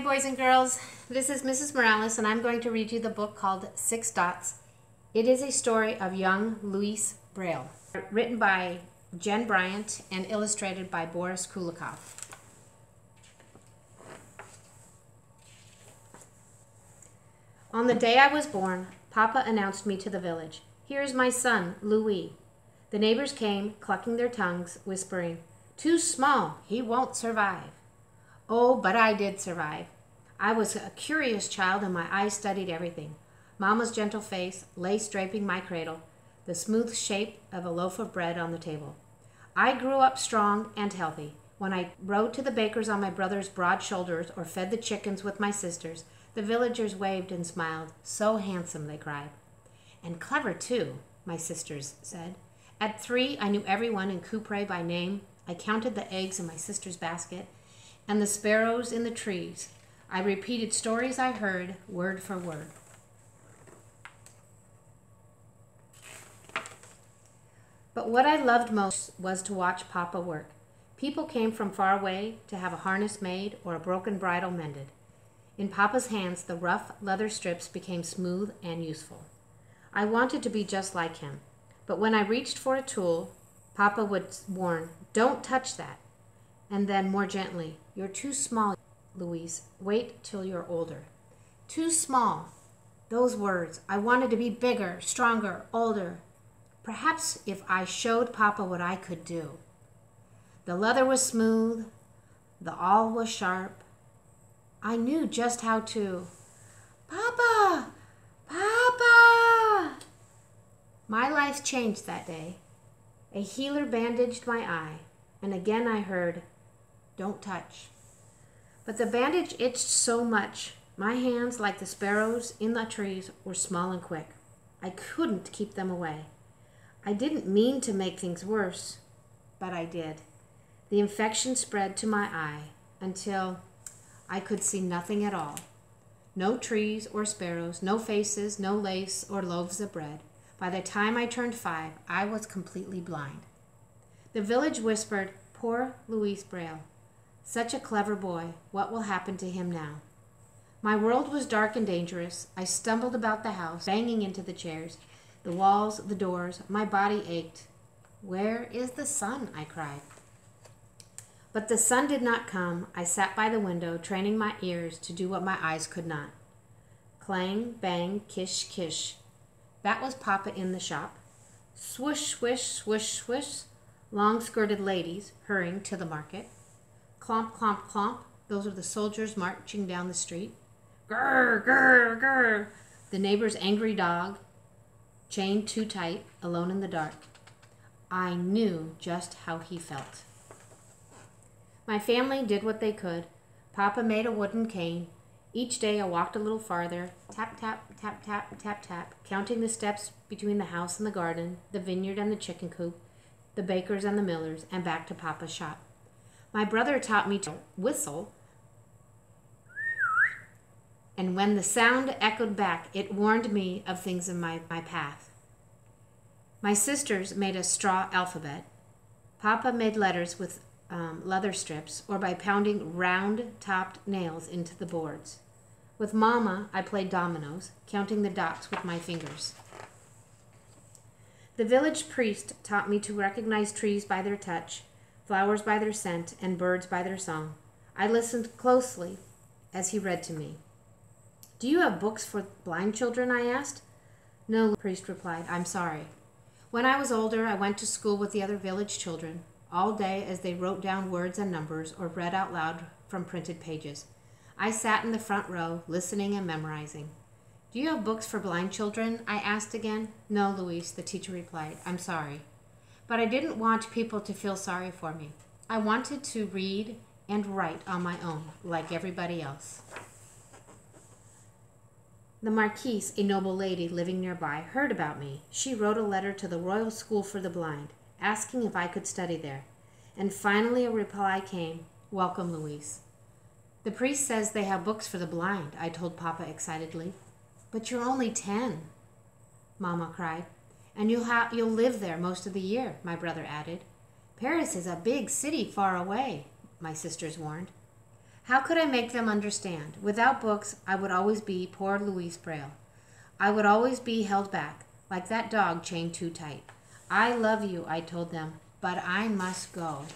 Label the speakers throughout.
Speaker 1: Hi, boys and girls. This is Mrs. Morales, and I'm going to read you the book called Six Dots. It is a story of young Louise Braille, written by Jen Bryant and illustrated by Boris Kulikov. On the day I was born, Papa announced me to the village. Here is my son, Louis. The neighbors came, clucking their tongues, whispering, Too small, he won't survive. Oh, but I did survive. I was a curious child and my eyes studied everything. Mamma's gentle face, lace draping my cradle, the smooth shape of a loaf of bread on the table. I grew up strong and healthy. When I rode to the baker's on my brother's broad shoulders or fed the chickens with my sisters, the villagers waved and smiled. So handsome, they cried. And clever, too, my sisters said. At three, I knew everyone in Coupvray by name. I counted the eggs in my sister's basket and the sparrows in the trees. I repeated stories I heard word for word. But what I loved most was to watch Papa work. People came from far away to have a harness made or a broken bridle mended. In Papa's hands, the rough leather strips became smooth and useful. I wanted to be just like him, but when I reached for a tool, Papa would warn, Don't touch that. And then more gently, You're too small, Louise. Wait till you're older. Too small. Those words. I wanted to be bigger, stronger, older. Perhaps if I showed Papa what I could do. The leather was smooth, the awl was sharp. I knew just how to. Papa! Papa! My life changed that day. A healer bandaged my eye, and again I heard, don't touch. But the bandage itched so much. My hands, like the sparrows in the trees, were small and quick. I couldn't keep them away. I didn't mean to make things worse, but I did. The infection spread to my eye until I could see nothing at all. No trees or sparrows, no faces, no lace or loaves of bread. By the time I turned five, I was completely blind. The village whispered, Poor Louise Braille. Such a clever boy. What will happen to him now? My world was dark and dangerous. I stumbled about the house, banging into the chairs, the walls, the doors. My body ached. Where is the sun? I cried. But the sun did not come. I sat by the window, training my ears to do what my eyes could not. Clang, bang, kish, kish. That was Papa in the shop. Swish, swish, swish, swish. Long skirted ladies hurrying to the market. Clomp, clomp, clomp. Those are the soldiers marching down the street. Grr, grr, grr. The neighbor's angry dog, chained too tight, alone in the dark. I knew just how he felt. My family did what they could. Papa made a wooden cane. Each day I walked a little farther, tap, tap, tap, tap, tap, tap, counting the steps between the house and the garden, the vineyard and the chicken coop, the baker's and the miller's, and back to Papa's shop. My brother taught me to whistle, and when the sound echoed back, it warned me of things in my, my path. My sisters made a straw alphabet. Papa made letters with um, leather strips or by pounding round topped nails into the boards. With Mama, I played dominoes, counting the dots with my fingers. The village priest taught me to recognize trees by their touch flowers by their scent, and birds by their song. I listened closely as he read to me. Do you have books for blind children? I asked. No, the priest replied. I'm sorry. When I was older, I went to school with the other village children all day as they wrote down words and numbers or read out loud from printed pages. I sat in the front row, listening and memorizing. Do you have books for blind children? I asked again. No, Louise, the teacher replied. I'm sorry. But I didn't want people to feel sorry for me. I wanted to read and write on my own, like everybody else. The Marquise, a noble lady living nearby, heard about me. She wrote a letter to the Royal School for the Blind, asking if I could study there. And finally a reply came Welcome, Louise. The priest says they have books for the blind, I told Papa excitedly. But you're only ten, Mamma cried. And you'll, ha- you'll live there most of the year, my brother added. Paris is a big city far away, my sisters warned. How could I make them understand? Without books, I would always be poor Louise Braille. I would always be held back, like that dog chained too tight. I love you, I told them, but I must go.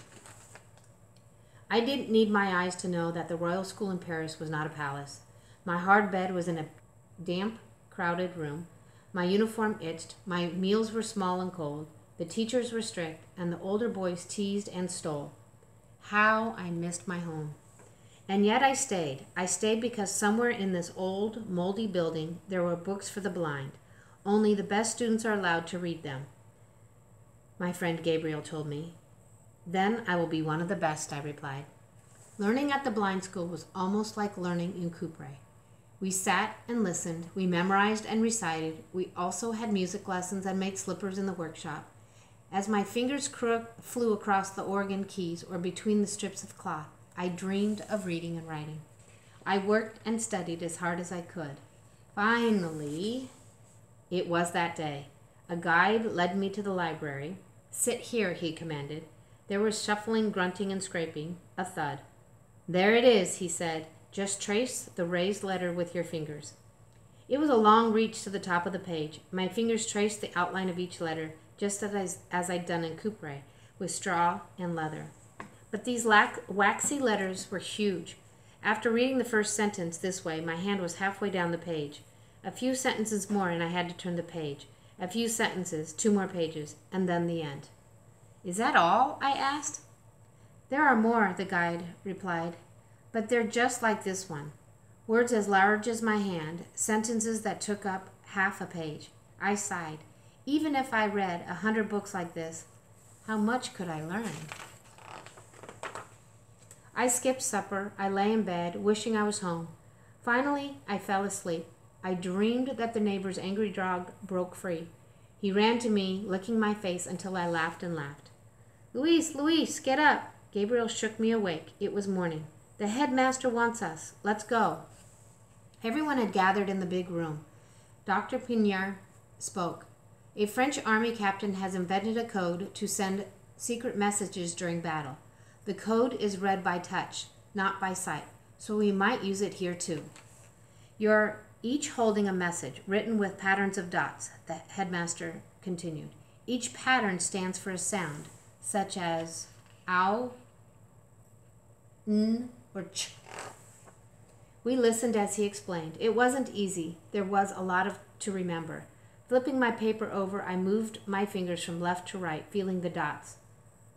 Speaker 1: I didn't need my eyes to know that the Royal School in Paris was not a palace. My hard bed was in a damp, crowded room. My uniform itched. My meals were small and cold. The teachers were strict, and the older boys teased and stole. How I missed my home. And yet I stayed. I stayed because somewhere in this old, moldy building there were books for the blind. Only the best students are allowed to read them. My friend Gabriel told me. Then I will be one of the best, I replied. Learning at the blind school was almost like learning in Coupvray. We sat and listened, we memorized and recited, we also had music lessons and made slippers in the workshop. As my fingers flew across the organ keys or between the strips of cloth, I dreamed of reading and writing. I worked and studied as hard as I could. Finally, it was that day. A guide led me to the library. Sit here, he commanded. There was shuffling, grunting, and scraping, a thud. There it is, he said. Just trace the raised letter with your fingers. It was a long reach to the top of the page. My fingers traced the outline of each letter, just as, as I'd done in Coupvray, with straw and leather. But these waxy letters were huge. After reading the first sentence this way, my hand was halfway down the page. A few sentences more, and I had to turn the page. A few sentences, two more pages, and then the end. Is that all? I asked. There are more, the guide replied, but they're just like this one. Words as large as my hand, sentences that took up half a page. I sighed. Even if I read a hundred books like this, how much could I learn? I skipped supper. I lay in bed, wishing I was home. Finally, I fell asleep. I dreamed that the neighbor's angry dog broke free. He ran to me, licking my face until I laughed and laughed. Louise, Louise, get up. Gabriel shook me awake. It was morning. The headmaster wants us. Let's go. Everyone had gathered in the big room. Dr. Pignier spoke. A French army captain has invented a code to send secret messages during battle. The code is read by touch, not by sight, so we might use it here too. You're each holding a message written with patterns of dots, the headmaster continued. Each pattern stands for a sound such as ow, n, or ch. We listened as he explained. It wasn't easy. There was a lot of to remember. Flipping my paper over, I moved my fingers from left to right, feeling the dots.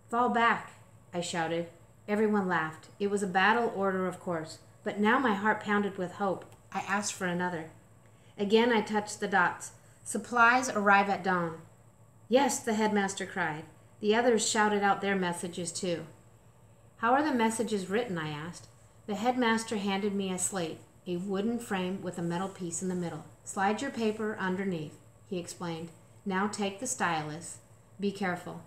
Speaker 1: Fall back, I shouted. Everyone laughed. It was a battle order, of course, but now my heart pounded with hope. I asked for another. Again I touched the dots. Supplies arrive at dawn. Yes, the headmaster cried. The others shouted out their messages too. How are the messages written? I asked. The headmaster handed me a slate, a wooden frame with a metal piece in the middle. Slide your paper underneath, he explained. Now take the stylus. Be careful.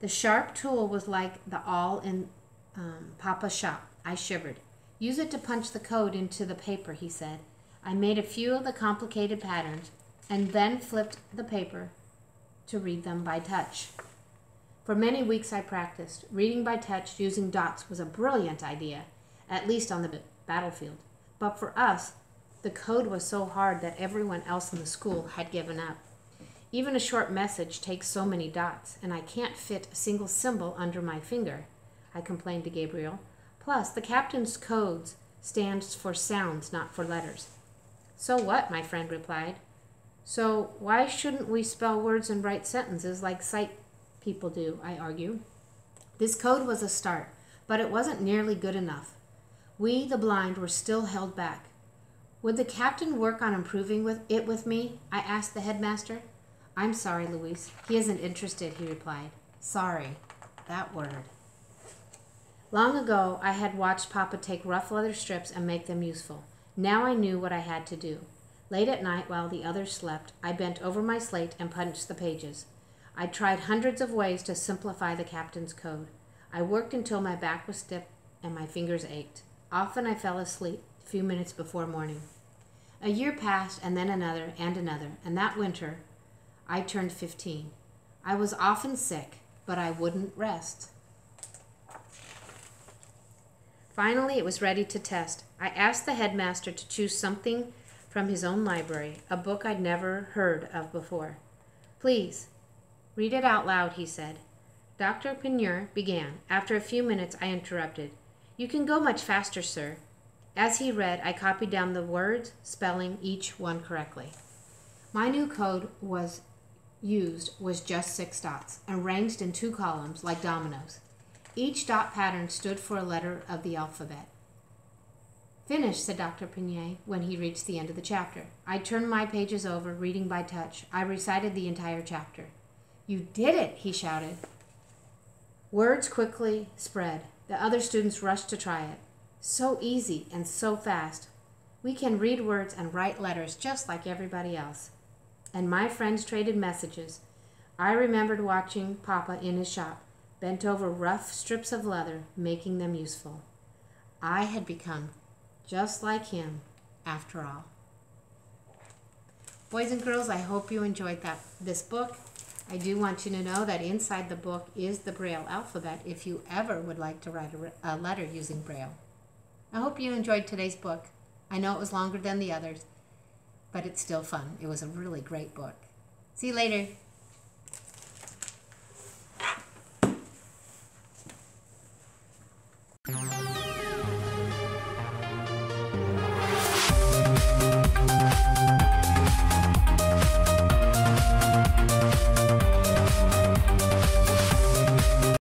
Speaker 1: The sharp tool was like the awl in um, Papa's shop. I shivered. Use it to punch the code into the paper, he said. I made a few of the complicated patterns and then flipped the paper to read them by touch. For many weeks I practiced. Reading by touch using dots was a brilliant idea, at least on the battlefield. But for us, the code was so hard that everyone else in the school had given up. Even a short message takes so many dots, and I can't fit a single symbol under my finger, I complained to Gabriel. Plus, the captain's codes stands for sounds, not for letters. So what? my friend replied. So why shouldn't we spell words and write sentences like sight people do, I argue. This code was a start, but it wasn't nearly good enough. We, the blind, were still held back. Would the captain work on improving with it with me? I asked the headmaster. I'm sorry, Louise. He isn't interested, he replied. Sorry. That word. Long ago, I had watched Papa take rough leather strips and make them useful. Now I knew what I had to do. Late at night, while the others slept, I bent over my slate and punched the pages. I tried hundreds of ways to simplify the captain's code. I worked until my back was stiff and my fingers ached. Often I fell asleep a few minutes before morning. A year passed, and then another, and another, and that winter I turned 15. I was often sick, but I wouldn't rest. Finally, it was ready to test. I asked the headmaster to choose something from his own library, a book I'd never heard of before. Please, read it out loud, he said. Dr. Pignier began. After a few minutes, I interrupted. You can go much faster, sir. As he read, I copied down the words, spelling each one correctly. My new code was used was just six dots, arranged in two columns like dominoes. Each dot pattern stood for a letter of the alphabet. Finished, said Dr. Pignier when he reached the end of the chapter. I turned my pages over, reading by touch. I recited the entire chapter. You did it, he shouted. Words quickly spread. The other students rushed to try it. So easy and so fast. We can read words and write letters just like everybody else. And my friends traded messages. I remembered watching Papa in his shop, bent over rough strips of leather, making them useful. I had become just like him after all. Boys and girls, I hope you enjoyed that this book. I do want you to know that inside the book is the Braille alphabet if you ever would like to write a, a letter using Braille. I hope you enjoyed today's book. I know it was longer than the others, but it's still fun. It was a really great book. See you later.